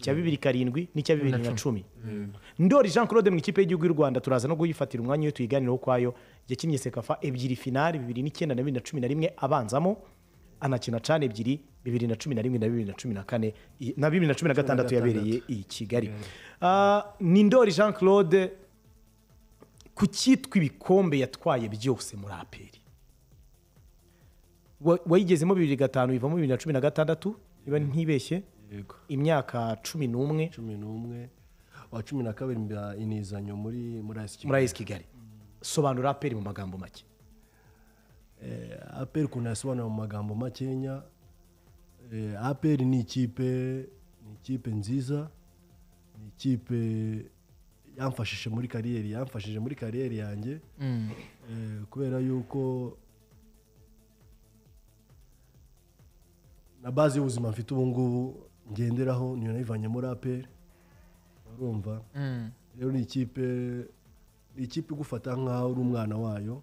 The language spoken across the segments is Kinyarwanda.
icya bibiri karindwi n'icya bibiri na cumi. Ndori jean claude mu ikipe y'igihugu y'u rwanda turaza no kuyifatira umwanya iyo tuyiganiraho ukwayo. Yakinnye sekafa ebyiri finali bibiri n'icyenda na bibiri na cumi na rimwe abanzamo. Anakina cana ebyiri bibiri na cumi na rimwe na bibiri na cumi na kane na bibiri na cumi na gatandatu yabereye i kigali. Ah, ni ndori jean claude ku cyitwa ibikombe yatwaye byose muri aperi Wa- wayigezemo bibiri gatanu bivamo bibiri na cumi na gatandatu niba ntibeshye. yego imyaka cumi n'umwe. Cumi n'umwe. Wa cumi na kabiri inizanyo muri muri ayisi kigali. Sobanura aperi mu magambo make. Aperi ukuntu yasobanura mu magambo makenya eh, aperi ni ikipe ni ikipe nziza ni ikipe yamfashije muri kariyeri yamfashije muri kariyeri yanjye. Eh, kubera yuko na bazi y'ubuzima mfite ubu ngubu ngenderaho niyo nayivanye muri aperi urumva. Rero ni ikipe ni ikipe igufata nk'aho uri umwana wayo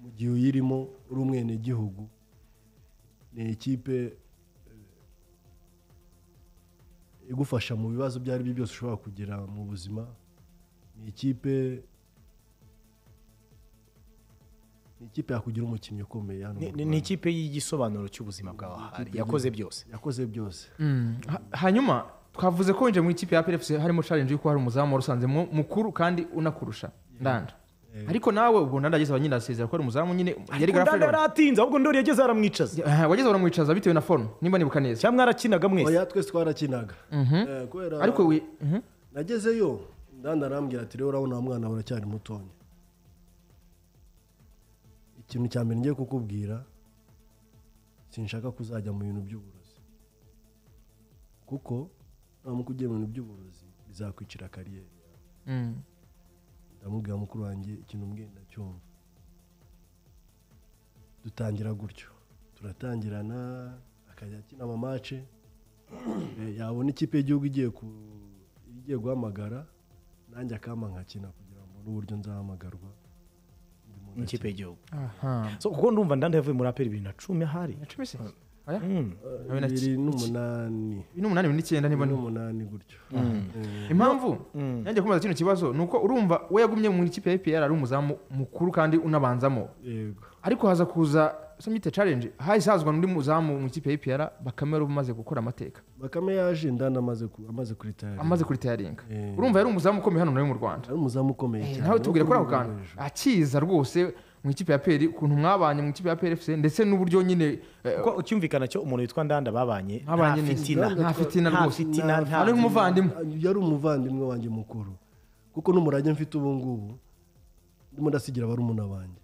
mu gihe uyirimo uri umwenegihugu. Ni ikipe eh, igufasha mu bibazo ibyo ari byo byose ushobora kugira mu buzima. Ni ikipe ni ikipe yakugira umukinnyi ukomeye hano mu Ni- ni Rwanda. ni ikipe y'igisobanuro cy'ubuzima bwawe ahari. yakoze byose. Yakoze byose. Ha- hanyuma twavuze ko winjiye mu ikipe ya PFC harimo challenge yuko hari umuzamu wari usanzemo mukuru kandi unakurusha. Ndanda. Ariko nawe ubwo ndanda ageze nyine asezera ko ari umuzamu nyine yari ndanda garafashe yaratinze ahubwo ndori yageze aramwicaza. Wageze baramwicaza bitewe na forume nimba nibuka neza. Cyangwa mwarakinaga mwese. Oya twese twarakinaga. Eh, kubera ariko we mhm. nagezeyo ndanda arambwira ati rero urabona wa mwana wawe uracyari mutonya. Ikintu cya mbere ngiye kukubwira sinshaka kuzajya mu bintu by'uburozi. Kuko nuramuka ugiye mu bintu by'uburozi bizakwicira kariyeri Mm. ndamubwira mukuru wanjye ikintu mbwiye ndacyumva. Dutangira gutyo. Turatangirana akajya akina amamace Eh, yabona ikipe y'igihugu igiye ku igiye guhamagara nanjye akama nkakina kugira ngo mbone uburyo nzahamagarwa. Mu ikipe y'igihugu aha. So, kuko ndumva ndanda yavuye muri aperi bibiri na cumi ahari. Na cumi se aya? Mm. gace. bibiri n'umunani. Bibiri n'umunani bibiri n'icyenda niba n'umunani gutyo. Eh, impamvu? Yanjye kumaza kino kibazo ni uko urumva we yagumye mu ikipe ya APR ari umuzamu mukuru kandi unabanzamo. Yego. Ariko haza kuza samite challenge. Hahise hazwa n'undi muzamu mu ikipe ya APR bakame wari umaze gukora amateka. Bakame yaje ndanda amaze ku- amaze kuritaya amaze kuri tayaringa Eh. urumva yari umuzamu ukomeye hano nawe mu rwanda? Ari umuzamu ukomeye cyane. nawe tubwire kuri ako kantu. akiza rwose mu ikipe ya peri ukuntu mwabanye mu ikipe ya peri efuse ndetse n'uburyo nyine eh, kuko ucyumvikana cyo umuntu witwa ndanda babanye nta neza. fitina. Nta fitina rwose. ari nk'umuvandimwe. Yari umuvandimwe wanjye mukuru. Kuko n'umurage mfite ubu ngubu ndimo ndasigira barumuna banjye.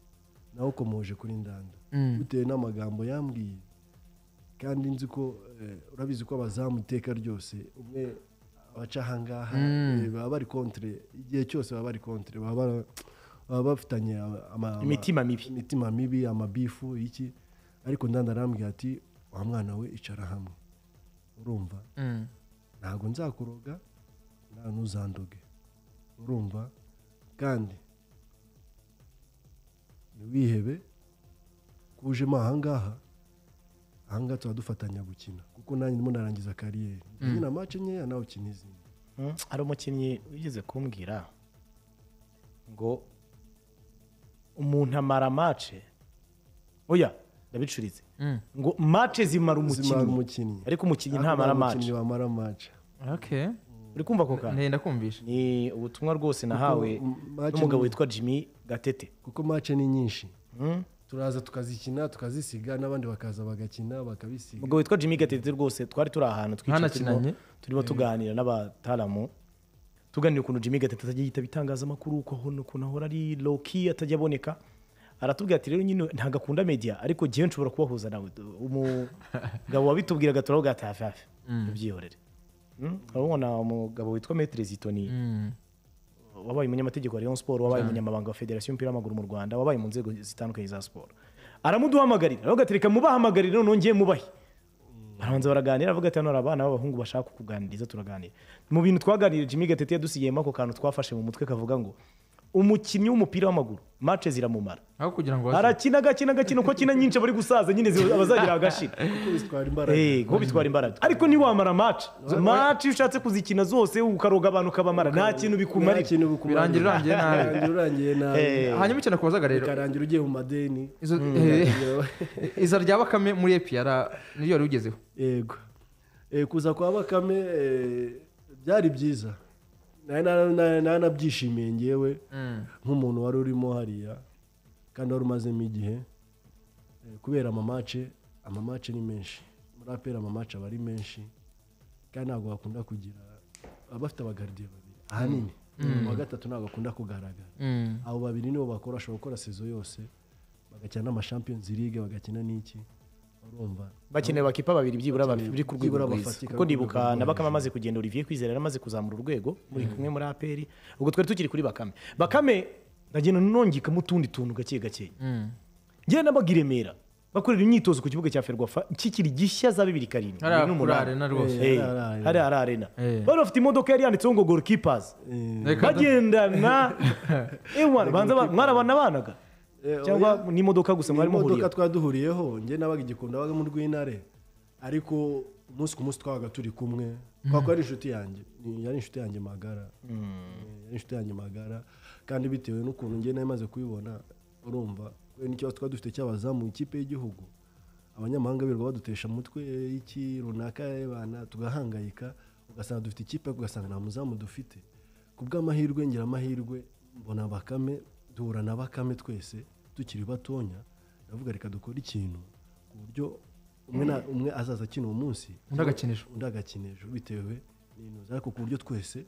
Nawe ukomoje kuri ndanda. Bitewe n'amagambo yambwiye. Kandi nzi ko eh, urabizi ko abazamu iteka ryose umwe abaca ahangaha eh, baba bari kontre igihe cyose baba bari kontre baba bafitanye Imitima mibi. imitima mibi amabifu iki. Ariko ndanda arambwira ati wa mwana we icara hamwe. Urumva? Mm. ntabwo nzakuroga nta ntuzandoge urumva? Kandi ntiwihebe ujemo ahangaha ahangaha tuba dufatanya gukina. Kuko nanjye ndimo narangiza kariyeri nyina mace nkeya nawe ukina izindi. Mm, hari umukinnyi wigeze kumbwira ngo umuntu amara mace oya ndabicuritse. Mm. ngo mace zimara umukinnyi? Ariko umukinnyi ntamara nta mace mukinnyi wamara mace okay uri kumva ako kantu? Ntenda kumvisha ni ubutumwa rwose nahawe n'umugabo witwa jimmy gatete. Kuko mace ni nyinshi. Mm. Turaza tukazikina tukazisiga n'abandi bakaza bagakina bakabisiga. Umugabo witwa jimmy gatete rwose twari turi ahantu twicaye Mwanakinanye? turimo turimo tuganira n'abataramu tuganira ukuntu jimmy gatete atajya yitaba itangazamakuru ukuntu ahora ari loki atajya aboneka. Aratubwira ati rero nyine ntabwo akunda media ariko jyewe nshobora kubahuza nawe. Umugabo wabitubwiraga turavuga ati hafi hafi ubyihorere Mm, urabona umugabo witwa metere zitoni. Mm. Wabaye umunyamategeko wa Rayon Sport wabaye umunyamabanga wa Federasiyo y'umupira w'amaguru mu Rwanda wabaye mu nzego zitandukanye za siporo aramuduhamagarira aravuga ati reka mubahamagarire noneho ngiye mubahe. Barabanza baraganira aravuga ati hano hari abana b'abahungu bashaka kukuganiriza turaganira mu bintu twaganiriye Jimmy Gatete yadusigiyemo ako kantu twafashe mu mutwe kavuga ngo umukinnyi w'umupira w'amaguru. Mace ziramumara. Aho kugira ngo baze- arakina agakina agakina uko akina nyinshi aba ari gusaza nyine abazagira agashira. Kuko bitwara imbaraga. Eh, ariko ntiwamara mace mace iyo ushatse kuzikina zose ukaroga abantu ukabamara. Nta kintu bikumarira. Birangira urangiye nabi. Birangira urangiye nabi. Eh, hanyuma ikintu nakubazaga rero. Bikarangira ugiye mu madeni. Izo- eh, iza rya bakame muri epiyara niyo wari ugezeho. Yego. Eh, kuza kwa bakame eh, byari byiza. Nari na- na- nari nabyishimiye ngewe nk'umuntu wari urimo hariya kandi wari umazemo igihe. Eh, kubera amamace amamace ni menshi. Muri apera amamace aba ari menshi kandi ntabwo bakunda kugira baba bafite abagaridiye babiri. Ahanini uwa gatatu ntabwo akunda kugaragara. Mm. abo babiri nibo bakora bashobora gukora sezo yose bagakina n'amashampiyonzi ligue bagakina n'iki. Bakeneye abakipa babiri byibura bari ku rwego rwiza kuko ndibuka na bakame amaze kugenda olivier kwizera yari amaze kuzamura urwego. Muri kumwe muri aperi ubwo twari tukiri kuri bakame. Bakame ndagenda nongikamo utundi tuntu gake gake. Mm. ngewe nabaga i remera bakorera imyitozo ku kibuga cya ferwafa kikiri gishya za bibiri karindwi. Hariya kuri arena rwose. Eh, Eh, hariya hariya hari arena Eh. bari bafite imodoka yari yanditseho ngo gorikipazi Eh, bagendana. Ewana mwarabanaga Eh, cyangwa n'imodoka gusa mwari imodoka muhuriye twaduhuriyeho. Njye nabaga igikunda wabaga mu rw'intare ariko umunsi ku munsi twabaga turi kumwe. Twakora ari inshuti yanjye. Yari inshuti yanjye magara. Eh, yari inshuti yanjye magara. Kandi bitewe n'ukuntu njye nawe maze kubibona urumva kubera n'ikibazo twari dufite cy'abazamu mu ikipe y'igihugu. Abanyamahanga birirwa badutesha umutwe eh, iki runaka eh, bana tugahangayika ugasanga dufite ikipe ariko ugasanga nta muzamu dufite. Ku bw'amahirwe ngira amahirwe mbona bakame duhura na bakame twese. Tukiri batonya ndavuga reka dukore ikintu ku buryo umwe na- umwe azaza akina uwo munsi Undi agakinisha. undi agakinisha. Bitewe n'intuzi ariko ku buryo twese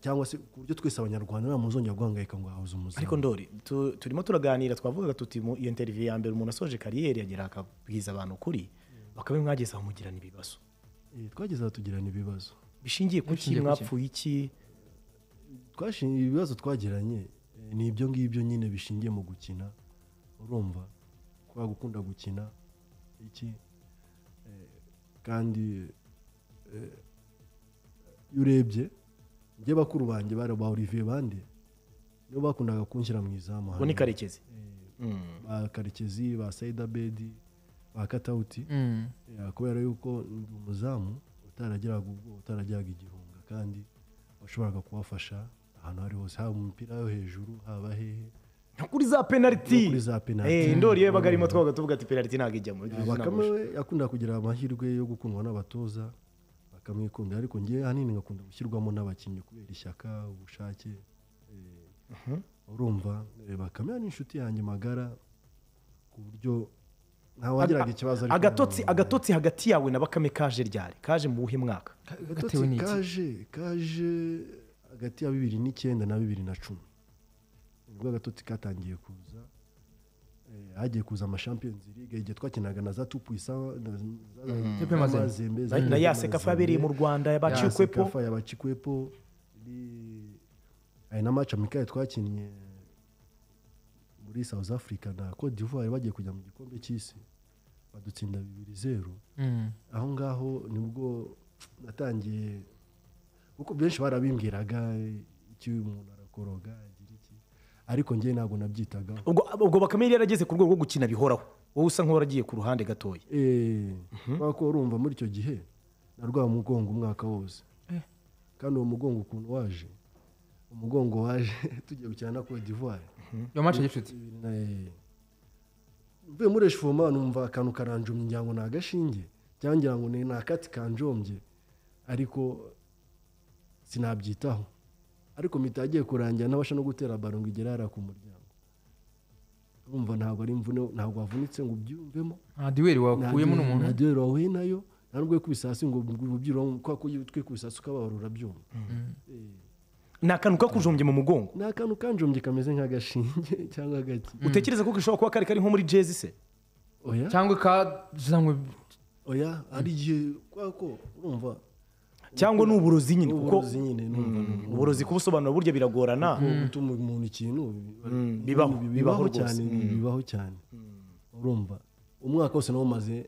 cyangwa se ku buryo twese abanyarwanda nta muzongera guhangayika ngo habuze umuzamu ariko ndori tu- turimo turaganira twavugaga tuti mu iyo interiviyu ya mbere umuntu asoje kariyeri yagera akabwiza abantu ukuri bakaba mwageze aho mugirana ibibazo. Eh, twageze aho tugirana ibibazo. Bishingiye ku ki? mwapfuye iki? Twashingiye ibibazo twagiranye. Ni ibyo ngibyo nyine bishingiye mu gukina. Urumva kwa gukunda gukina. Iki? Eh, kandi eh, iyo urebye njye bakuru banjye bari ba olivier bande nibo bakundaga kunshyira mu izamu ngo ni hano. karekezi. Eh, ba karekezi ba saida bedi ba katawuti Mm. Kubera yuko ndi umuzamu utarageraga ubwo utarageraga igihunga. Kandi washoboraga kubafasha ahantu aho ari hose haba mu mupira yo hejuru haba hehe nka kuri za penaliti kuri za penaliti. Eh, ndori iyo yabaga arimo twabaga tuvuga ati penaliti ntabwo ijyamo bakame yakunda kugira amahirwe yo gukundwa n'abatoza. Bakamwikundira ariko ngewe ahanini ngakunda gushyirwamo n'abakinnyi kubera ishyaka ubushake eh, urumva. Eh, bakame ni inshuti yanjye magara ku buryo ntawagiraga ikibazo ariko agatotsi agatotsi hagati yawe na bakame kaje ryari? Kaje mu buhe mwaka? Kaje kaje hagati ya bibiri n'icyenda na bibiri na cumi. Nibwo agatotsi katangiye kuza Eh, hagiye kuza amashampiyonzi ligue igihe twakinaga na za tupuisa Tepe Mazembe. na na ya sekafa yabereye mu rwanda sekafa yabacikwepo hari na match amikaye twakinnye muri south africa na cote d'ivoire bagiye kujya mu gikombe cy'isi. Badutsinda bibiri zeru Mm. aho ngaho ni bwo natangiye kuko benshi barabimbwiraga iki umuntu arakoroga agira iki. Ariko njye ntabwo nabyitagaho ubwo bakame yari yarageze ku rwego rwo gukina bihoraho. Wowe usa nk'uwaragiye ku ruhande gatoya. Eh, kubera ko urumva muri icyo gihe narwaye umugongo umwaka wose. Kandi uwo mugongo ukuntu waje umugongo waje tugiye gukina na cote d'ivoire. Iyo match y'inshuti eh, mvuye muri eshifoma numva akantu karanjomye ngira ngo ni agashinge cyangwa ngo ni akati kanjombye. Ariko sinabyitaho. Ariko mpita yagiye kurangira ntabasha no gutera baro ngo igere hariya ku muryango. Urumva ntabwo ari imvune ntabwo wavunitse ngo ubyiyumvemo nta duweri wakuyemo n'umuntu? nta duweri wahuye na yo. Nta nubwo kwikubise hasi ngo ubyiro kwa ko twikubise hasi ukababara urabyumva. Eh, ni akantu kakujombye mu mugongo? Ni akantu kanjombye kameze nk'agashinge cyangwa agati. Utekereza ko gashobora kuba kari kari nko muri jezi se? Oya. Cyangwa kazanywe oya hari igihe kubera ko urumva. Cyangwa ni uburozi nyine kuko uburozi nyine numva ni- uburozi kubusobanura burya biragorana. Gutuma umuntu ikintu Mm, bibaho, bibaho cyane bibaho cyane. Urumva? Umwaka wose nawumaze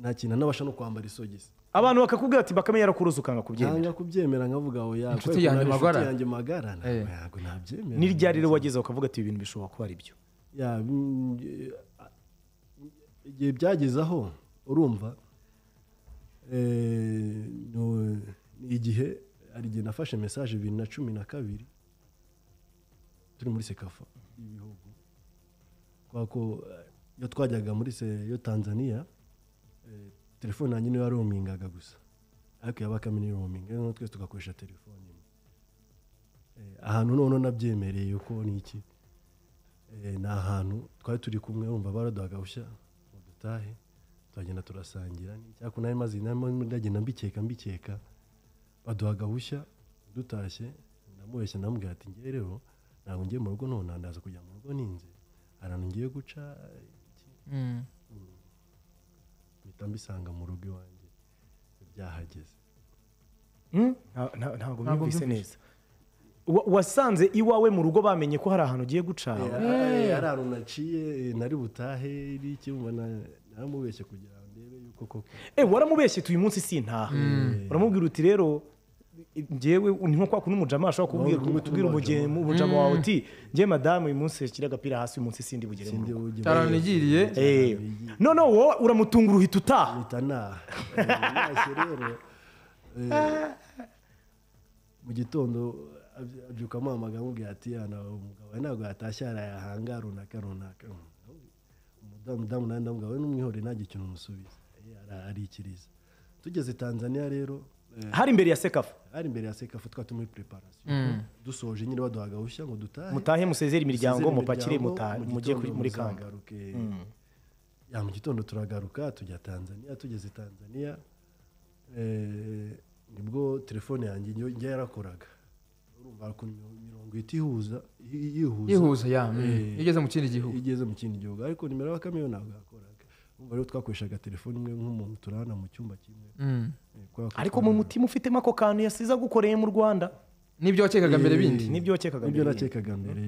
nta kintu nabasha no kwambara isogisi abantu bakakubwira ati bakame yarakuruzi ukanga kubyemera. Nanga kubyemera nkavuga ngo ya Inshuti yanjye magara. inshuti yanjye magara. Eh. ntabwo nabyemera. Ni ryari rero wageze ukavuga ati ibi bintu bishobora kuba ari byo Ya, mm, igihe byageze aho urumva ni igihe hari igihe nafashe mesaje bibiri na cumi na kabiri turi muri sekafa y'ibihugu. Kubera ko eh, iyo twajyaga muri se yo tanzania eh, telefone yanjye niyo yaromingaga gusa. Ariko yabakamo ni roaming rero twese tugakoresha telefone. Eh, ahantu noneho nabyemereye ko ni iki Eh, ni ahantu twari turi kumwe wumva baraduhaga ngo dutahe. Turagenda turasangira. Cyangwa nawe maze inama ndagenda mbikeka mbikeka. Baduhaga bushya dutashye ndamubeshya ndamubwira ati ngewe rero ntabwo ngiye mu rugo none ndaza kujya mu rugo ninze. Ahantu ngiye guca iki? Mm. mpita mbisanga mu rugo iwanjye. Byahageze Hmm? Nta- nta- ntabwo mbyumvise. neza. Wa- wasanze iwawe mu rugo bamenye ko hari ahantu ugiye guca Eh, hari ahantu naciye eh, nari butahe iri icyumba na- naramubeshye kugira ngo ndebe yuko koko Eh, waramubeshye uyu munsi sintaha uramubwira uti rero ngewe ni nko kwa kundi umujama ashobora kubwira umugeni- umujama. wawe uti ngewe madamu uyu munsi yashyira agapira hasi uyu munsi sindi bugere mu rugo. Taranigiriye. Eh, noneho wowe uramutungura uhita utaha naha nahise rero eh, mu gitondo abyi- abyuka amuhamagara amubwira ati yana umugabo we ntabwo yatashye yarayahanga runaka runaka. Umudamu nawe ndamubwira we n'umwihore ntagire ikintu umusubiza arikiriza. Tugeze tanzania rero eh, hari imbere ya sekafa hari imbere ya sekafu twari turi muri preparation. Mm. dusoje nyine baduhaga bushya ngo dutahe. Mutahe musezere imiryango mupakire imiryango, mutahe mu mujye muri kanga. ya mu gitondo turagaruka tujya tanzania tugeze tanzania eh, ni bwo telefone yanjye njye njye yarakoraga. Urumva ukuntu ihita ihuza yihuza yihuza ya. Eh, iyo ugeze mu kindi gihugu. Igeze mu kindi gihugu. Ariko nimero ya kamyo ntabwo yakoraga. Rero twakoreshaga telefone imwe nk'umuntu turana mu cyumba kimwe. Mm. eh, ariko mu mutima ufitemo ako kantu yasize agukoreye mu rwanda. N'ibyo wakekaga mbere bindi? Nibyo wakekaga ni byo mbere nakekaga mbere.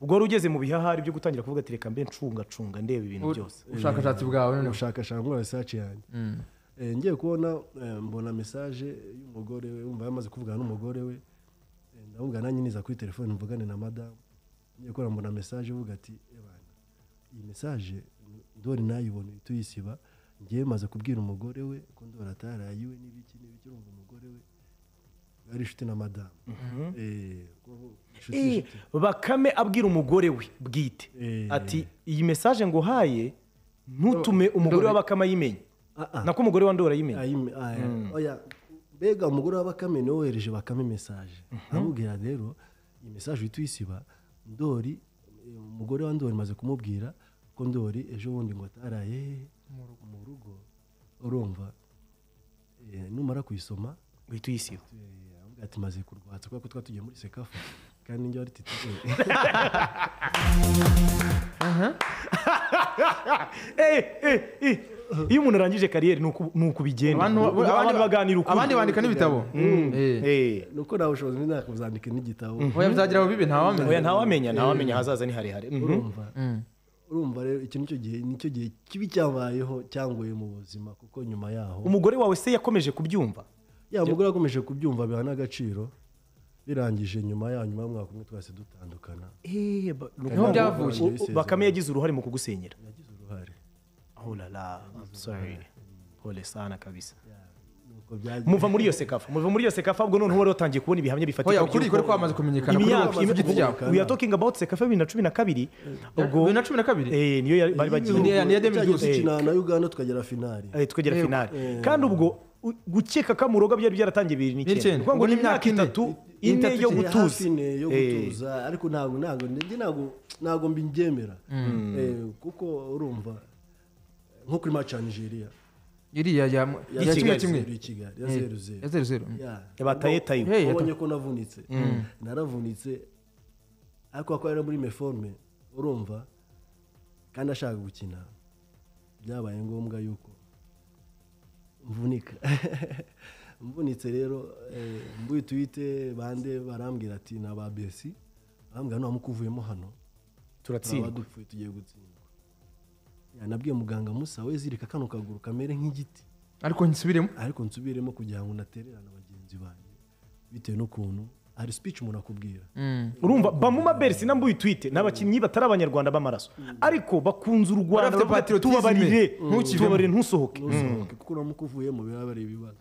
Ubwo wari ugeze mu bihahari byo gutangira kuvuga ati reka mbe ncungacunga ndeba ibintu byose. ubushakashatsi bwawe noneho. ubushakashatsi nkora research yanjye. Mm. Eh, ngiye kubona eh, mbona mesaje y'umugore we wumva yamaze kuvugana n'umugore we. Eh, ndamubwira nanjye niza kuri telefone mvugane na madamu. Ngiye kubona mbona mesaje ivuga ati "Ebana, iyi mesaje ndori nayibona uhita uyisiba ngiye maze kubwira umugore we ko ndori atarayiwe n'ibiki n'ibiki urumva umugore we. Ari inshuti na madamu. Eh, inshuti- Eh, inshuti. bakame abwira umugore we bwite. Eh. ati iyi mesaje nguhaye ntutume umugore wa bakame ayimenya Ah, ah. nako umugore wa ndora ayimenya Ayime- aya, oya mbega umugore wa bakame ni we wohereje bakame mesaje amubwira rero iyi mesaje uhita uyisiba ndori umugore wa ndori maze kumubwira ko ndori ejo bundi ngo ataraye mu rugo urumva Eh, numara kuyisoma uhita uyisiba eh, ati maze kurwatsa kubera ko twari tugiye muri sekafa. Kandi njye wari titi Eh, eh, eh. iyo umuntu arangije kariyeri ni uku- ni bigenda abandi- baganira ukuri. abandi bandika n'ibitabo Eh. Eh. nuko nta bushobozi mbi nakuzandika n'igitabo oya bizagira aho bibe ntawamenya. Oya ntawamenya ntawamenya ahazaza ni harehare Mhm. urumva. Mm. urumva rero iki ni cyo gihe ni cyo gihe kibi cyabayeho cyangoye mu buzima kuko nyuma yaho umugore wawe se yakomeje kubyumva? Ya umugore yakomeje kubyumva biha n'agaciro birangije nyuma yaho nyuma y'umwaka umwe twese dutandukana. Eh, bakame yagize uruhare mu kugusenyera. Yagize uruhare. Oh la la I'm sorry. Pole sana kabisa. Ya, muva muri iyo sekafa muva muri iyo sekafa ubwo noneho wari watangiye kubona ibihamya bifatika ukuri kuri kwamaze kumenyekana kuri giti cyawe we are talking about sekafa bibiri na cumi na kabiri. Ubwo bibiri na cumi na kabiri? Eh, niyo bari bagiye Ni iya- ni iya Demi cyagiye Deuce. dukina na uganda tukagera finali Eh, twegera Eh, finali kandi ubwo gukeka ko muroga byari byaratangiye bibiri n'icyenda ni imyaka itatu Ine yo gutuza ine yo Eh, gutuza ariko ntabwo ntabwo ntabwo ntabwo mbibyemera Eh, kuko urumva nko kuri match ya nigeria. Iriya ya kimwe Kigali. kimwe? Ya zeru zeru ya zeru zeru Ya. bataye tayo Hey, wabonye ko navunitse. Naravunitse. Ariko ko yari muri meforme urumva kandi ashaka gukina. Byabaye ngombwa yuko mvunika. mvunitse rero eh, mbuye twite bande barambwira ati ni aba besi barambwira nta mukuvuyemo hano. Turatsindwa. Dupfuye tugiye gutsindwa. Ya, nabwiye muganga musa we zirika kano kaguru kamere nk'igiti. Ariko nsubiremo? Ariko nsubiremo kugira ngo natererane bagenzi banjye. Bitewe n'ukuntu hari speech umuntu akubwira. Mm. urumva bamuma berisi na mbuyi twite ni abakinnyi batari abanyarwanda b'amaraso. Ariko bakunze u rwanda tubabarire ntusohoke. Ntusohoke. Kuko uramuka uvuyemo biba bari ibibazo.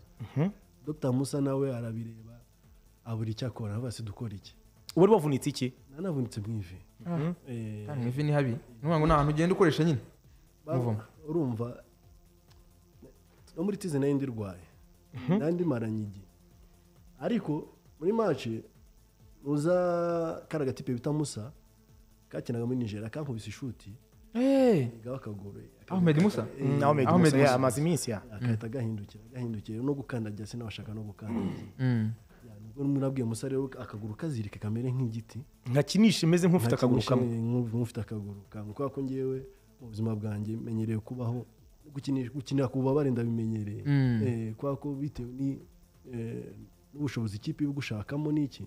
Dr. Musa nawe arabireba abura icyo akora. Ati dukora iki? Wari wavunitse iki? Nanavunitse mu ivi. Eh, kandi mu ivi ni habi. Ni ngo ni ahantu ugenda ukoresha nyine. Urumva no muri tize na yo ndirwaye nandi maranye igihe ariko muri mace uza kari agatipe bita musa kakinaga muri nigeria kankubise ishuti. Eh, akaguru Ahmed Musa. Mm, Ahmed Ahmed Musa, amaze iminsi ya agahita gahindukira gahindukira. No gukandagira sinabashaka no gukandagira Mm. Ya, nubwo nabwiye musa rero akaguru kazirike kamere nk'igiti. Nkakinisha imeze nk'ufite akaguru kamwe. nk'ufite akaguru kamwe. Kubera ko ngewe mu buzima bwanjye menyereye kubaho gukinisha- gukinira ku bubabare ndabimenyereye. Mm. Eh, kubera ko bitewe ni- eh, n'ubushobozi ikipe iba gushakamo n'iki?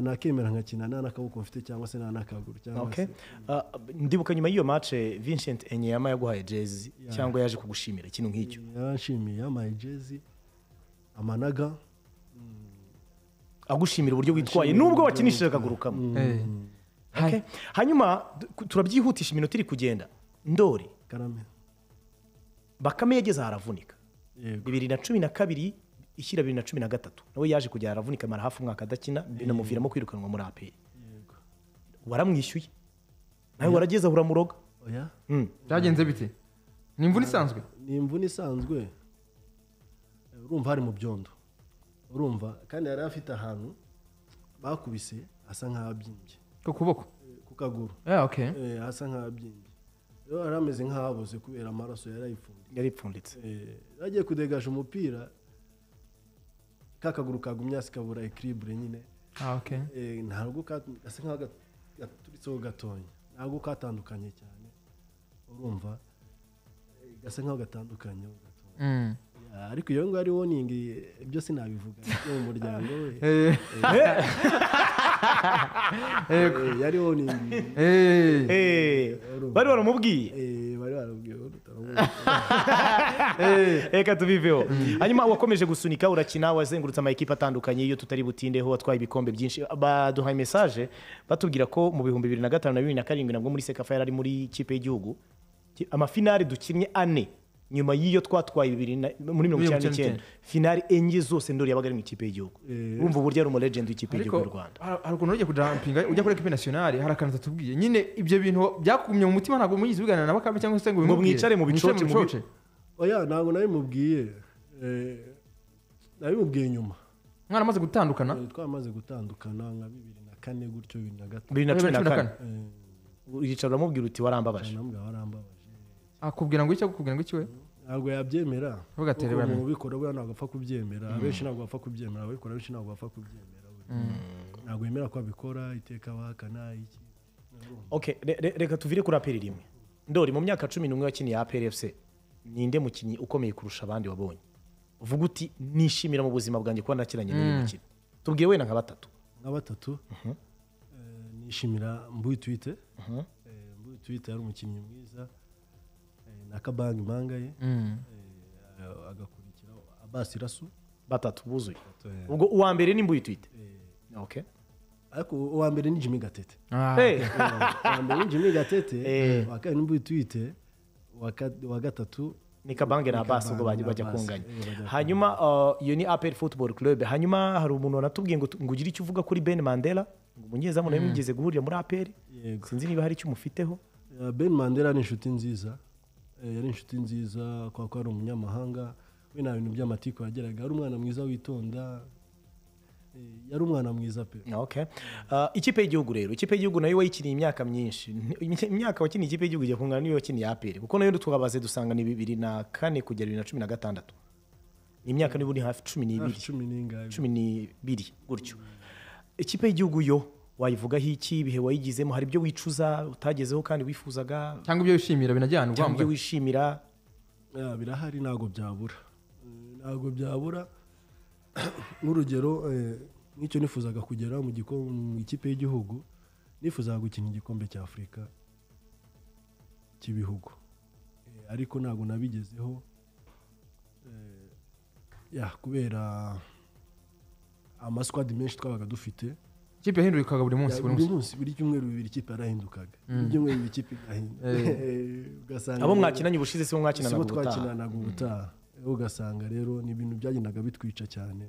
Nakemera nkakina nta n'akaboko mfite cyangwa se nta n'akaguru cyangwa Okay. se Ah, ndibuka nyuma y'iyo mace vincent enyeyama yaguhaye jezi cyangwa yaje kugushimira ikintu nk'icyo? Yanshimiye yamaye jezi amanaga. Agushimira uburyo witwaye nubwo wakinishije akaguru kamwe Eh. Okay. hanyuma turabyihutisha iminota iri kugenda. Ndori karame. Bakame yageze aha aravunika. Yego. Bibiri na cumi na kabiri ishyira bibiri na cumi na gatatu. Nawe yaje kujya aravunika amara hafi umwaka adakina binamuviramo kwirukanwa muri aperi waramwishyuye? Nawe warageze aho uramuroga oya. Mm. byagenze bite? Ni imvune isanzwe? Ni imvune isanzwe. Eh, urumva hari mu byondo. Urumva kandi yari afite ahantu bakubise hasa nk'ahabyimbye ku kuboko? Eh, ku kaguru. Okay Eh, hasa nk'ahabyimbye rero yari ameze nk'ahaboze kubera amaraso yari ayifunze yari ipfunditse. Yagiye kudegasha umupira ka kaguru kagumye hasi kabura ekiribure nyine. Ah, Eh, ntabwo gasa nk'aho gat- gaturitseho gatonya. Ntabwo katandukanye cyane. Urumva? Eh, gasa nk'aho gatandukanyeho gatonya. Mm. Ariko iyo ngo ari warning ibyo sinabivuga. Mu muryango we. Eh. Eh, yari Eh. Eh, bari baramubwiye? Eh, bari tutaramubwira. Reka tubiveho hanyuma wakomeje gusunika urakina wazengurutse amakipe atandukanye iyo tutari butindeho watwaye ibikombe byinshi. Baduhaye mesaje batubwira ko mu bihumbi bibiri na gatanu na bibiri na karindwi nabwo muri sekafa yari ari muri ikipe y'igihugu. Amafinari dukinnye ane. Nyuma y'iyo twatwaye bibiri na- muri mirongo icyenda n'icyenda finari enye zose ndori yabaga ari mu ikipe y'igihugu. Eh. urumva uburyo ari umulegend w'ikipe y'igihugu y'u rwanda. hari ukuntu ujya kudampinga ujya kuri ekipe nasiyonari hari akantu tatubwiye nyine ibyo bintu byakugumye mu mutima ntabwo muyizi biganira na bakame cyangwa se ngo Ngo bimubwire. mwicare mu bicoce, mu bi- bicoce. Oya ntabwo nabimubwiye. Eh, nabimubwiye nyuma. Mwana amaze gutandukana? Eh, twamaze gutandukana nka bibiri na kane gutyo bibiri na gatatu bibiri na cumi na kane. uricara uramubwira uti warambabaje. Akubwira ngo iki akubwira ngo iki we? Ntabwo yabyemera. Uvuga ati, "Reba ubikora buriya ntabwo apfa kubyemera. Abenshi ntabwo bapfa kubyemera. Ababikora benshi ntabwo bapfa kubyemera. Ntabwo yemera ko abikora iteka bahakana iki. Reka tuvire kuri aperi rimwe. Ndori mu myaka cumi n'umwe wakiniye aperi efuse ninde mukinnyi ukomeye kurusha abandi wabonye? Uvuga uti nishimira mu buzima bwanjye kuba nakiranye n'uyu mukino. Tubwiye wenda nka batatu. Nka batatu? Eh, nishimira mbuyi twite Eh, mbuyi twite yari umukinnyi mwiza. Eh, na kabangi mangaye Mm. eh, agakurikira abasi rasu. Batatu buzuye. Eh, ubwo uwa mbere ni mbuyi twite okay. ariko uwa mbere ni jimmy gatete. Ah. uwa mbere ni jimmy gatete Eh. uwa kabiri ni mbuyi twite uwa gatatu ni kabange na basi ubwo bajya kunganya. eh, hanyuma uh, iyo ni aperi football club. Hanyuma hari umuntu wanatubwiye ngo ugire icyo uvuga kuri ben mandela? Ngo umunyezamu nawe mwigeze guhurira muri aperi sinzi niba hari icyo umufiteho. Ben mandela ni inshuti nziza. Eh, yari inshuti nziza kubera ko ari umunyamahanga we nta bintu by'amatiku yageraga. Ari umwana mwiza witonda Eh, yari umwana mwiza pe. Okay. Uh, ikipe y'igihugu rero. Ikipe y'igihugu na yo wayikiniye imyaka myinshi. Imyaka wakiniye ikipe y'igihugu igiye kungana n'iyo wakiniye aperi kuko na yo tukabaze dusanga ni bibiri na kane kugera bibiri na cumi na gatandatu. Imyaka niba uri hafi cumi n'ibiri. Cumi n'ibiri. Gutyo. Ikipe y'igihugu yo wayivugaho iki? Ibihe wayigizemo? Hari ibyo wicuza utagezeho kandi wifuzaga? Cyangwa ibyo wishimira binajyana cyangwa ibyo wishimira? Birahari ntabwo byabura. Ntabwo byabura. Nk'urugero eh, nk'icyo nifuzaga kugera mu giko- mu ikipe y'igihugu nifuzaga gukina igikombe cya afurika cy'ibihugu. Eh, ariko ntabwo nabigezeho. Eh, ya kubera amasquad menshi twabaga dufite ikipe yahindurikaga buri munsi buri munsi. buri cyumweru bibiri ikipe yarahindukaga. Buri cyumweru bibiri ikipe igahinduka ugasanga abo mwakinanye ubushize si bo mwakinanaga sibo ubutaha. twakinanaga ubutaha. Rero ugasanga rero ni ibintu byagendaga bitwica cyane.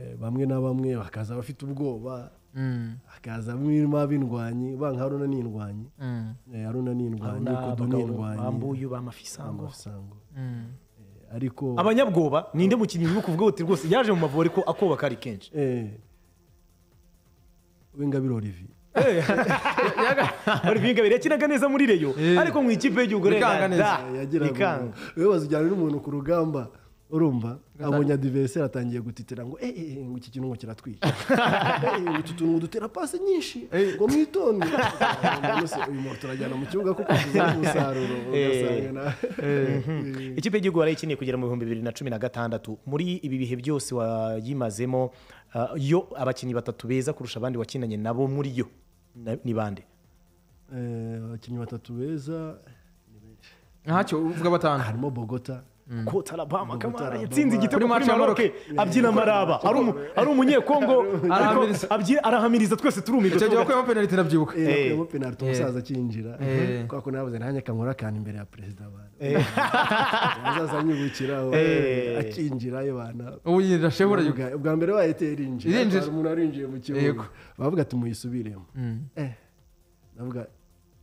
Eh, bamwe na bamwe bakaza bafite ubwoba hakaza bamwe b'indwanyi banga haruna n'indwanyi Eh, haruna n'indwanyi kodo n'indwanyi bambuyu bamafisango. Amafisango. Eh, ariko abanyabwoba ninde mukinnyi uri kuvuga uti rwose yaje mu mavubi ariko akoba kari kenshi eh, w'ingabire olivier. Olivier Ingabire yakinaga neza muri reyo. Ariko mu ikipe y'igihugu da yagiraga bikanga wowe wazijyana n'umuntu ku rugamba. Urumva? Abonye adiveriseri atangiye gutitira ngo eh eh ngo iki kintu ngo kiratwica. Eh, ngo utu tuntu dutera pasi nyinshi ngo mwitonde uyu muntu turajyana mu kibuga kuko tuzana umusaruro ugasanga na ikipe y'igihugu warayikiniye kugera mu bihumbi bibiri na cumi na gatandatu. Muri ibi bihe byose wayimazemo yo abakinnyi batatu beza kurusha abandi wakinanye nabo muri yo. Ni bande? Eh, abakinnyi batatu beza ntacyo uvuga batanu. Harimo bogota kota alabama Bogota, kamara yatsinze igitego Kuri kuri match ya maroke abyina amaraba ari umu- ari umunyekongo Arahamiriza. abyi- arahamiriza twese turumirwa icyo gihe wakuyemo penaliti ndabyibuka Eh, Eh. nakuyemo penaliti umusaza akinjira. Eh. kubera ko nabuze nanjye kankora akantu imbere ya perezida abantu azaza anyibukiraho Eh. akinjira bana. Ubu yirira shebura yuga Ubwa- mbere bahita irinjira umuntu warinjiye mu kibuga. Bavuga ati muyisubiremo. Eh. Ndavuga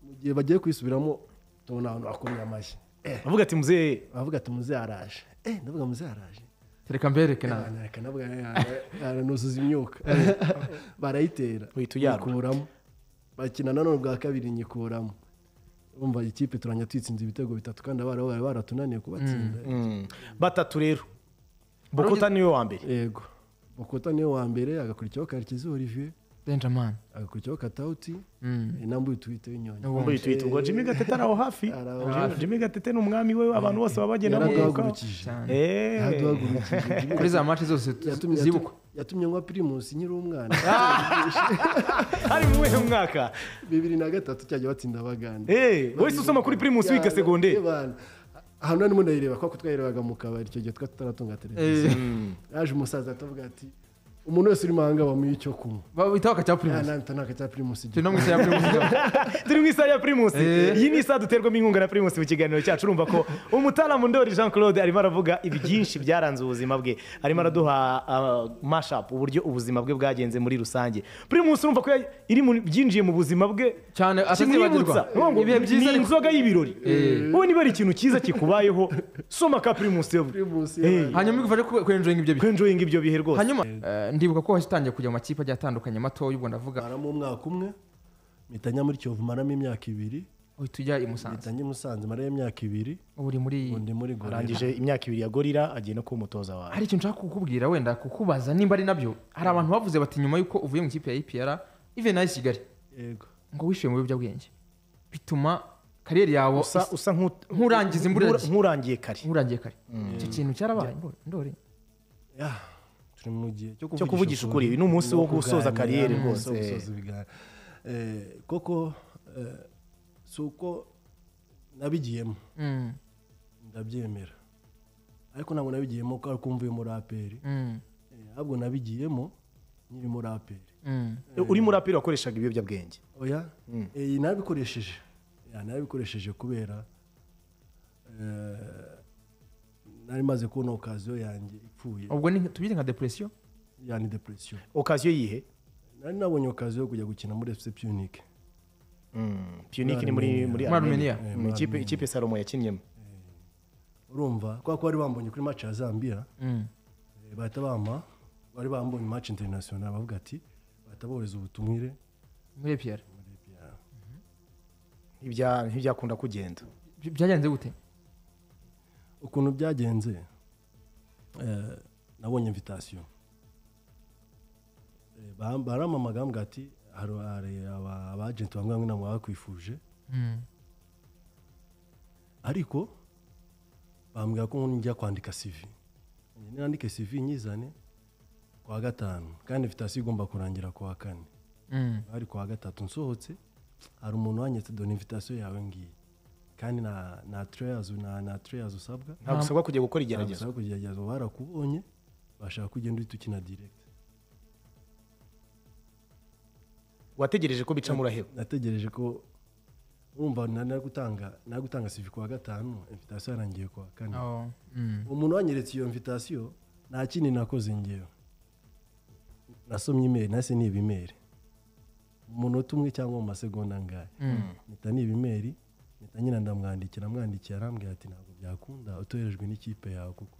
mu gihe bagiye kuyisubiramo tubona abantu bakomye amashyi. Eh. Avuga ati muzehe. Bavuga ati muze araje. Eh ndavuga muze araje. Tereka mbereke nawe Reka ndavuga aranuzuza imyuka. Barayitera. Uhita uyarura. nyikuramo bakina nanone ubwa kabiri nyikuramo urumva ikipe turanya twitsinze ibitego bitatu kandi abari bari baratunaniye kubatsinda. Mm. batatu rero. Bokota ni we wa mbere. Yego. Bokota ni we wa mbere agakurikiraho karekezi olivier. Benjamin agakurikiraho katawuti Mm. inambuye utwite w'inyoni Mbuye twita ubwo Jimmy Gatete ari aho hafi Jimmy- Gatete ni umwami we abantu bose baba bagenda Eh. yaraduhagurukije kuri za match zose zibukwa yatumye nywa pirimusi nkiri umwana. Hari mu wuhe mwaka bibiri na gatatu cyajya batsinda abaganda Eh, wese usoma kuri primus wiga segonderi ahantu harimo ndayireba kuko twayirebaga mu kabari icyo gihe twari tutaratunga televiziyo. Yaje umusaza atavuga ati umuntu wese uri mahanga bamuha icyo kunywa. Bahita bakacya primus. Nta nta cya pirimusi turi no mu isaha ya primus. Turi mu isaha ya primus. Eh. iyi ni isaha duterwamo inkunga na primus mu kiganiro cyacu. Urumva ko umutaramu ndori jean claude arimo aravuga ibi byinshi byaranze ubuzima bwe. Arimo araduha uh, mashup uburyo ubuzima bwe bwagenze muri rusange. Primus urumva ko ya- iri mu byinjiye mu buzima bwe? Cyane kimwibutsa. atazibagirwa ni inzoga y'ibirori. Eh. wowe niba ari ikintu cyiza kikubayeho soma ka pirimusi Eh. hanyuma igufashe kwenjoyinga ibyo bihe. Kwenjoyinga ibyo bihe rwose. Hanyuma eh, ndibuka ko wahise utangiye kujya mu makipe agiye atandukanye matoya ubwo ndavuga maramo umwaka umwe mpita njya muri kiyovu maramo imyaka ibiri. Uhita ujya i musanze. Mpita njya i musanze maramo imyaka ibiri. Ubu uri muri undi muri gorira arangije imyaka ibiri ya gorira agiye no kuba umutoza wawe hari ikintu nshaka kukubwira wenda kukubaza nimba ari na byo hari abantu bavuze bati nyuma y'uko uvuye mu ikipe ya ipr ive na yo kigali. Yego. Ngo wishyuye mu biyobyabwenge. Bituma kariyeri yawe usa nk'urangiza imburagihe. nk'ura- nk'urangiye kare. Nkurangiye kare. Icyo kintu cyarabaye? Ndori- ndori ya turi mu gihe Cyo kuvugisha ukuri, uyu ni umunsi wo gusoza kariyeri rwose. Eh, koko eh, si uko nabigiyemo. Mm, ndabyemera. Ariko ntabwo nabigiyemo ko ari kumvuye muri aperi mm, ahubwo nabigiyemo nkiri muri aperi mm. uri muri aperi wakoreshaga ibiyobyabwenge? Oya. Nabikoresheje. Nabikoresheje kubera eh, nari maze kubona okaziyo yanjye ipfuye. Ubwo ni tubyite nka depresiyo yani depresiyo okaziyo yihe? Nari nabonye okaziyo yo kujya gukina muri efuse piyunike piyunike ni muri muri. Armenia. Eh, Mm, muri ikipe salomo yakinnyemo urumva kubera ko bari bambonye kuri match ya zambia eh, bahita bampa bari bambonye match international bavuga ati bahita bohereza ubutumwire muri. Ntibya- ntibyakunda kugenda. Byagenze gute? Ukuntu byagenze eh, nabonye invitation. Eh, ba- barampamagara bambwira ati hari hari aba- abagenti bamwe bamwe ntabwo bakwifuje. Mm. ariko bambwira ko njya kwandika CV nandike CV nyizane ku wa gatanu. Kandi invitation igomba kurangira ku wa kane. Mm. ari ku wa gatatu nsohotse hari umuntu wanyetse dore invitation yawe ngiyi. Kandi na na treyazi na na treyazi usabwa. Ntabwo usabwa kujya gukora ntabwo igerageza usabwa kugerageza barakubonye bashaka ko ugenda uhita ukina direct. Wategereje ko bica muraheba? nategereje ko urumva na- nari gutanga nari gutanga sivi ku wa gatanu invitasiyo yarangiye ku wa kane. Oh, mm. umuntu wanyeretse iyo invitasiyo nta kindi nakoze ngewe nasomye imeri nahise niba imeri mu munota umwe cyangwa mu masegonda angahe? Mpita niba imeri mpita nyina ndamwandikira amwandikiye arambwira ati ntabwo byakunda utoherejwe n'ikipe yawe kuko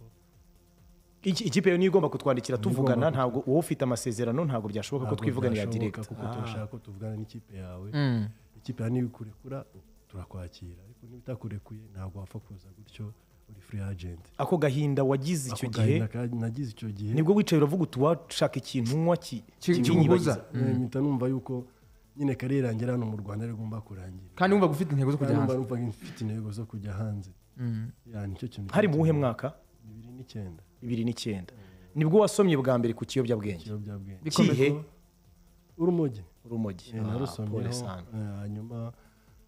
Iki- ikipe yo niyo igomba kutwandikira Niyo tuvugana ntabwo wowe ufite amasezerano ntabwo byashoboka ko twivuganira direct. kuko Ah. turashaka ko tuvugana n'ikipe yawe. Mm. ikipe yawe niba ikurekura turakwakira. Ariko niba itakurekuye ntabwo wapfa kuza gutyo uri free agent. Ako gahinda wagize icyo Ako gihe nagize icyo gihe. ni bwo wicaye uravuga uti washaka ikintu unywa ki- Ki- kinyibagiza." Eh, mpita numva yuko nyine kariyeri yanjye hano mu rwanda ari igomba kurangira. Kandi wumva ufite intego zo kujya hanze. numva gufite intego zo kujya hanze. Mm. nicyo kintu hari mu wuhe mwaka? Bibiri n'icyenda. Bibiri n'icyenda. Nibwo wasomye bwa mbere ku kiyobyabwenge? Kihe? Urumogi. Urumogi. Eh, Ah, narusomyeho eh, hanyuma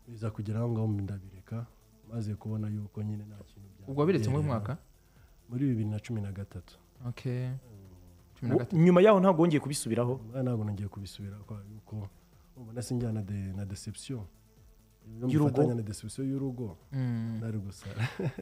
biza kugera aho ngaho ndabireka maze kubona yuko nyine nta kintu bya ubwo wabiretse muri mwaka? Muri bibiri na cumi na gatatu. Gatatu. nyuma yaho ntabwo wongeye kubisubiraho? Ntabwo nongeye kubisubiraho kwa yuko ubona se njyana de- na deception Y'urugo? Na deception y'urugo Mm. nari gusa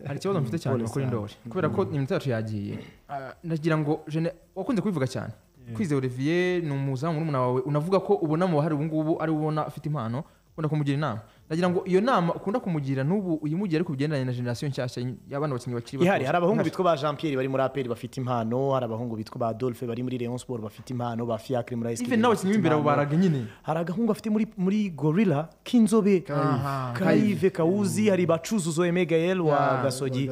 hari ikibazo mfite cyane kuri ndori kubera ko iminota yacu yagiye Ah, nagira ngo jene wakunze kubivuga cyane kwizera olivier ni umuzamu murumuna wawe unavuga ko ubona mu bahari ubu ngubu ari ubona afite impano ukunda kumugira inama nagira ngo iyo nama ukunda kumugira n'ubu uyimugira ariko bigendanye na generasiyo nshyashya y'abana bakinnyi bakiri ihari hari abahungu bitwa ba jean pierre bari muri aperi bafite impano hari abahungu bitwa ba dolphe bari muri leon sport bafite impano ba fiacre muri even Kigali n'abakinnyi b'imbere abo baraga nyine hari agahungu afite muri muri gorilla k'inzobe kayive. Kawuzi hari bacuzuzo emegael wa gasogi.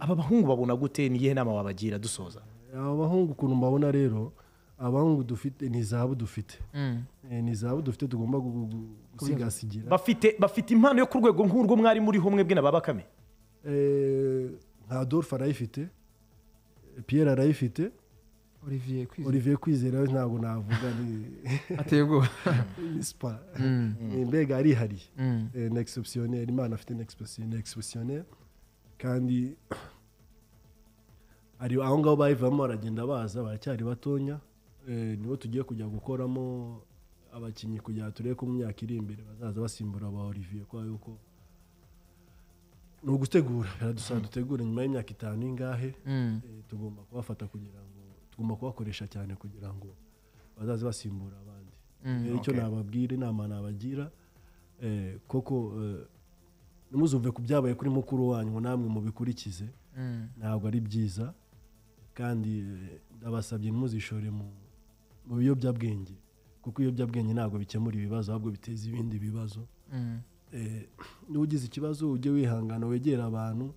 Aba bahungu babona gute? Ni iyihe nama wabagira? Dusoza. Aba bahungu ukuntu mbabona rero abahungu dufite ni zahabu dufite. Mm. Eh, ni zahabu dufite tugomba gusigasigira bafite bafite impano yo ku rwego nk'urwo mwari muriho mwebwe na ba bakame Eh, nka dolphe arayifite pierre arayifite olivier kwizera. Ntabwo navuga ni ateye ubwoba. Mm. Mbega arihariye Mm. Eh, ni exceptionnel imana afite ni exceptionnel kandi aho ngaho bayivamo baragenda baza baracyari batonya. Eh, nibo tugiye kujya gukoramo abakinnyi kugira ngo turebe ko mu myaka iri imbere bazaza basimbura ba olivier kubera yuko ni ugutegura biradusaba dutegure nyuma y'imyaka itanu ingahe Mm. eh, tugomba kubafata kugira ngo tugomba kubakoresha cyane kugira ngo bazaze basimbura abandi. Mm, rero icyo nababwira inama nabagira eh, koko eh, ntimuzuve ku byabaye kuri mukuru wanyu namwe mubikurikize. Mm. ntabwo ari byiza. Kandi ndabasabye ntimuzishore mu mu biyobyabwenge. Kuko ibiyobyabwenge ntabwo bikemura ibibazo ahubwo biteza ibindi bibazo. Mm. Eh, niba ugize ikibazo ujye wihangana wegere abantu.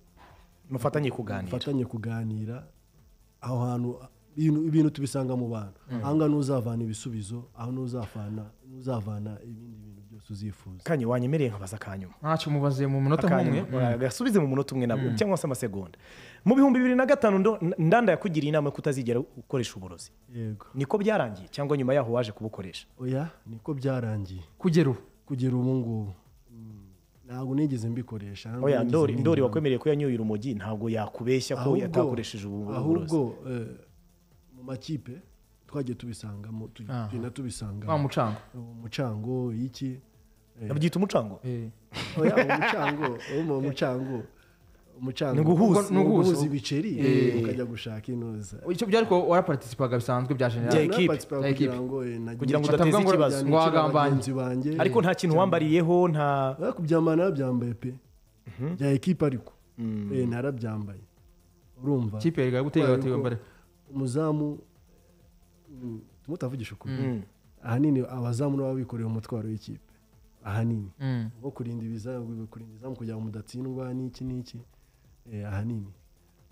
Mufatanye kuganira. Mufatanye kuganira. Aho hantu ibintu ibintu tubisanga mu bantu. Aha ngaha ntuzavana ibisubizo aho ntuzavana ntuzavana ibindi bintu byose uzifuza kanye wanyemereye nkabaza akanyuma ntacyo mubaze mu munota nk'umwe? Akanyuma, gasubize mu munota umwe nabwo cyangwa se amasegonda. Mu bihumbi bibiri na gatanu ndanda yakugiriye inama yo kutazigera ukoresha uburozi. Yego. Niko byarangiye cyangwa nyuma yaho waje kubukoresha? Oya niko byarangiye. Kugera ubu. Kugera ubu ngubu. Mm, ntabwo nigeze mbikoresha oya ndori ndori wakwemereye ko yanyoye urumogi ntabwo yakubeshya ko yatakoresheje ubu burozi. ahubwo eh, mu makipe twagiye tubisangamo tu- Ah. tugenda wa tubisangamo mucanga umucango iki? Babyita umucango Eh. oya umucango umucango umucango Ni guhuza- ni ni uguhuza. ibiceri ukajya gushaka inuza icyo byari ko waraparitisipaga bisanzwe bya Bya generali kugira ngo Kugira ngo udateza ikibazo. ngo wagambanye. ariko nta kintu wambariyeho nta kubyambara narabyambaye pe bya ekipe ariko Eh, narabyambaye urumva ikipe yari gutega batega umuzamu tumutavugisha ukuri ahanini abazamu nabo bikoreye umutwaro w'ikipe ahanini. Mm. nko kurinda ibizamu kurinda izamu kugira ngo mudatsindwa n'iki n'iki eh, ahanini.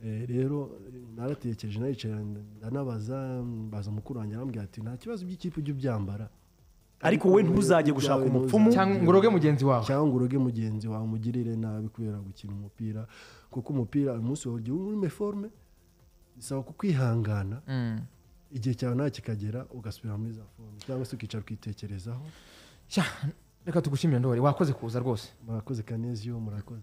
Eh, rero naratekereje naricaye ndanabaza mbaza mukuru wanjye arambwira ati nta kibazo by'ikipe ujye ubyambara ariko wowe ntuzajye gushaka umupfumu? cyangwa ngo uroge mugenzi wawe. Cyangwa ngo uroge mugenzi wawe umugirire nabi kubera gukina umupira. Kuko umupira umunsi wawe ugiye uri meforme bisaba kukwihangana Mm. igihe cyawe nta kikagera ugasubira muri za forme. Cyangwa se ukicara ukitekerezaho. Reka tugushimire ndori wakoze kuza rwose. Murakoze kanezio murakoze.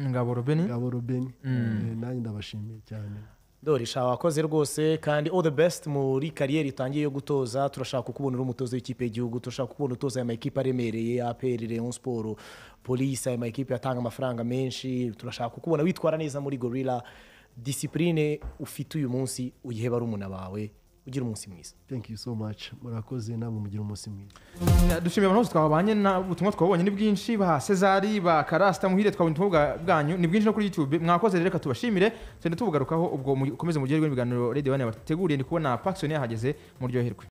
Ngabo robeni ngabo robeni Eh, nanjye ndabashimiye cyane. Dorisha wakoze rwose kandi all the best muri kariyeri itangiye yo gutoza. Turashaka kukubona uri umutoza w'ikipe y'igihugu turashaka kukubona utoza aya makipe aremereye apr leon sport polisi aya makipe atanga amafaranga menshi. Turashaka kukubona witwara neza muri gorilla. Disipurine ufite uyu munsi uyihe barumuna bawe. Ugira umunsi mwiza. Thank you so much. Murakoze namwe mugira umunsi mwiza. Dushimiye abantu bose twabanye na ubutumwa twabonye ni bwinshi ba cezari ba karasita muhire twabonye ubutumwa bwa- bwanyu ni bwinshi no kuri youtube. Mwakoze rero reka tubashimire tugenda tubugarukaho ubwo mukomeze mugerwe n'ibiganiro radio wane bateguriye ndi kubona pakisoni yahageze muryoherwe.